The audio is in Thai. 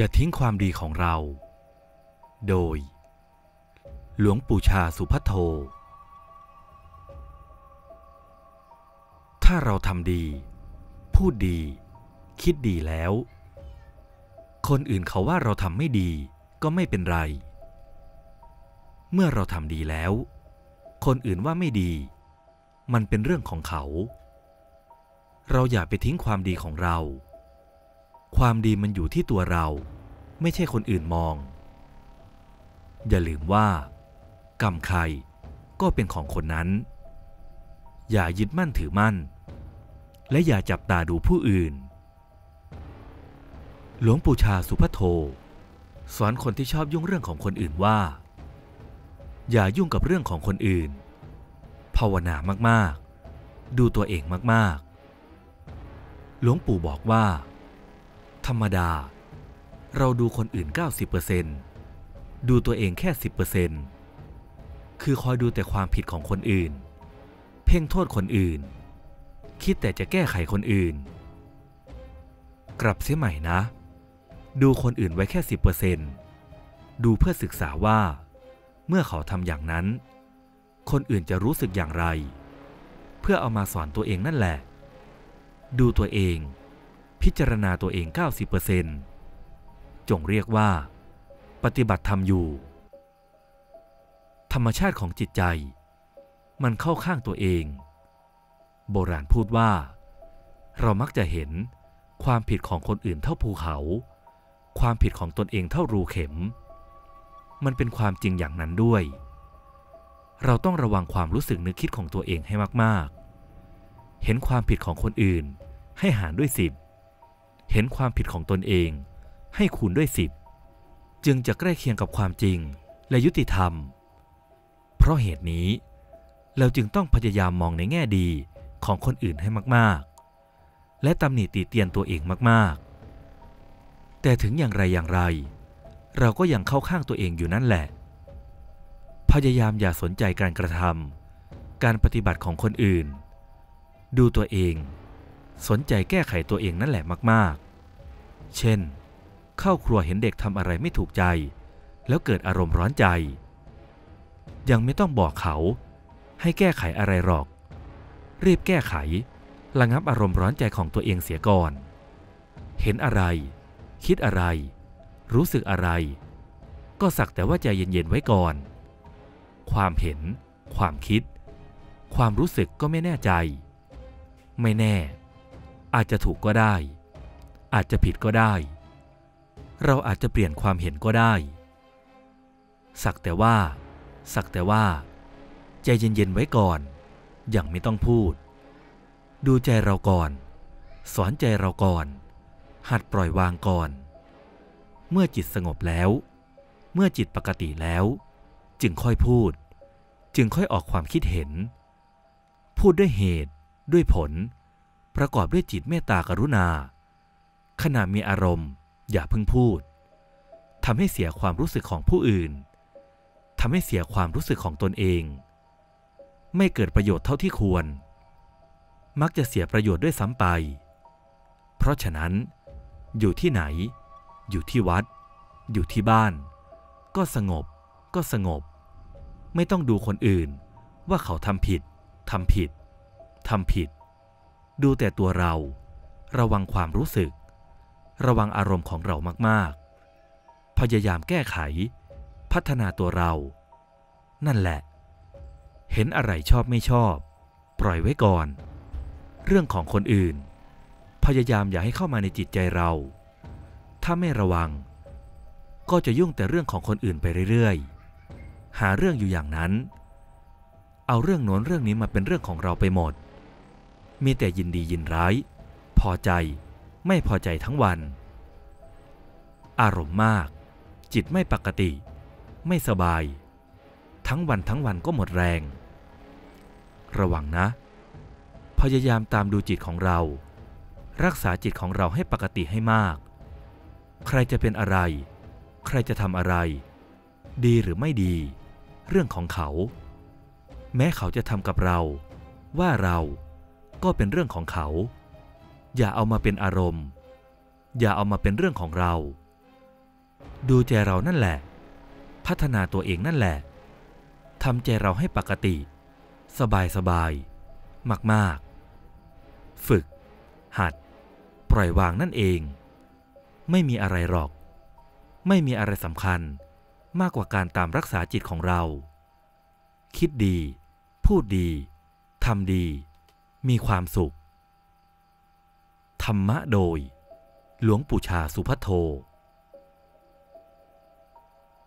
อย่าทิ้งความดีของเรา โดย หลวงปู่ชาสุพัทโท ถ้าเราทำดี พูดดี คิดดีแล้ว คนอื่นเขาว่าเราทำไม่ดีก็ไม่เป็นไร เมื่อเราทำดีแล้ว คนอื่นว่าไม่ดี มันเป็นเรื่องของเขา เราอย่าไปทิ้งความดีของเรา ความดีมันอยู่ที่ตัวเรา ไม่ใช่คนอื่นมอง อย่าลืมว่า กรรมใครก็เป็นของคนนั้น อย่ายึดมั่นถือมั่น และอย่าจับตาดูผู้อื่น หลวงปู่ชาสุพโท สอนคนที่ชอบยุ่งเรื่องของคนอื่นว่า อย่ายุ่งกับเรื่องของคนอื่น ภาวนามากๆ ดูตัวเองมากๆ หลวงปู่บอกว่า ธรรมดา เราดูคนอื่น 90%ดูตัวเองแค่ 10%คือคอยดูแต่ความผิดของคนอื่น เพ่งโทษคนอื่น คิดแต่จะแก้ไขคนอื่น กลับเสียใหม่นะ ดูคนอื่นไว้แค่ 10%ดูเพื่อศึกษาว่า เมื่อเขาทำอย่างนั้น คนอื่นจะรู้สึกอย่างไร เพื่อเอามาสอนตัวเองนั่นแหละ ดูตัวเอง พิจารณาตัวเอง 90%จงเรียกว่า ปฏิบัติธรรมอยู่ ธรรมชาติของจิตใจ มันเข้าข้างตัวเอง โบราณพูดว่า เรามักจะเห็นความผิดของคนอื่นเท่าภูเขา ความผิดของตนเองเท่ารูเข็ม มันเป็นความจริงอย่างนั้นด้วย เราต้องระวังความรู้สึกนึกคิดของตัวเองให้มาก ๆ เห็นความผิดของคนอื่นให้หารด้วยสิบ เห็นความผิดของตนเอง ให้คูณด้วยสิบจึงจะใกล้เคียงกับความจริงและยุติธรรม เพราะเหตุนี้ เราจึงต้องพยายามมองในแง่ดีของคนอื่นให้มากๆ และตำหนิติเตียนตัวเองมากๆ แต่ถึงอย่างไรอย่างไร เราก็ยังเข้าข้างตัวเองอยู่นั่นแหละ พยายามอย่าสนใจการกระทำการปฏิบัติของคนอื่น ดูตัวเอง สนใจแก้ไขตัวเองนั่นแหละมาก ๆ เช่น เข้าครัวเห็นเด็กทำอะไรไม่ถูกใจ แล้วเกิดอารมณ์ร้อนใจ ยังไม่ต้องบอกเขา ให้แก้ไขอะไรหรอก รีบแก้ไขระงับอารมณ์ร้อนใจของตัวเองเสียก่อน เห็นอะไร คิดอะไร รู้สึกอะไร ก็สักแต่ว่าใจเย็นๆไว้ก่อน ความเห็น ความคิด ความรู้สึกก็ไม่แน่ใจ ไม่แน่ อาจจะถูกก็ได้ อาจจะผิดก็ได้ เราอาจจะเปลี่ยนความเห็นก็ได้ สักแต่ว่า สักแต่ว่า ใจเย็นๆไว้ก่อน อย่างไม่ต้องพูด ดูใจเราก่อน สอนใจเราก่อน หัดปล่อยวางก่อน เมื่อจิตสงบแล้ว เมื่อจิตปกติแล้ว จึงค่อยพูด จึงค่อยออกความคิดเห็น พูดด้วยเหตุด้วยผล ประกอบด้วยจิตเมตตากรุณา ขณะมีอารมณ์ อย่าเพิ่งพูดทำให้เสียความรู้สึกของผู้อื่นทำให้เสียความรู้สึกของตนเอง ไม่เกิดประโยชน์เท่าที่ควร มักจะเสียประโยชน์ด้วยซ้ำไป เพราะฉะนั้น อยู่ที่ไหน อยู่ที่วัด อยู่ที่บ้าน ก็สงบ ก็สงบ ไม่ต้องดูคนอื่น ว่าเขาทำผิดทำผิดทำผิด ดูแต่ตัวเรา ระวังความรู้สึก ระวังอารมณ์ของเรามากๆ พยายามแก้ไข พัฒนาตัวเรา นั่นแหละ เห็นอะไรชอบไม่ชอบ ปล่อยไว้ก่อน เรื่องของคนอื่น พยายามอย่าให้เข้ามาในจิตใจเรา ถ้าไม่ระวัง ก็จะยุ่งแต่เรื่องของคนอื่นไปเรื่อยๆ หาเรื่องอยู่อย่างนั้น เอาเรื่องโน้นเรื่องนี้มาเป็นเรื่องของเราไปหมด มีแต่ยินดียินร้าย พอใจไม่พอใจทั้งวัน อารมณ์มาก จิตไม่ปกติ ไม่สบาย ทั้งวันทั้งวันก็หมดแรง ระวังนะ พยายามตามดูจิตของเรา รักษาจิตของเราให้ปกติให้มาก ใครจะเป็นอะไร ใครจะทำอะไร ดีหรือไม่ดี เรื่องของเขา แม้เขาจะทำกับเรา ว่าเรา ก็เป็นเรื่องของเขา อย่าเอามาเป็นอารมณ์ อย่าเอามาเป็นเรื่องของเรา ดูใจเรานั่นแหละ พัฒนาตัวเองนั่นแหละทำใจเราให้ปกติ สบายสบายมาก ๆ ฝึก หัด ปล่อยวางนั่นเอง ไม่มีอะไรหรอก ไม่มีอะไรสำคัญมากกว่าการตามรักษาจิตของเรา คิดดี พูดดี ทำดี มีความสุข ธรรมะโดย หลวงปู่ชาสุพัทโท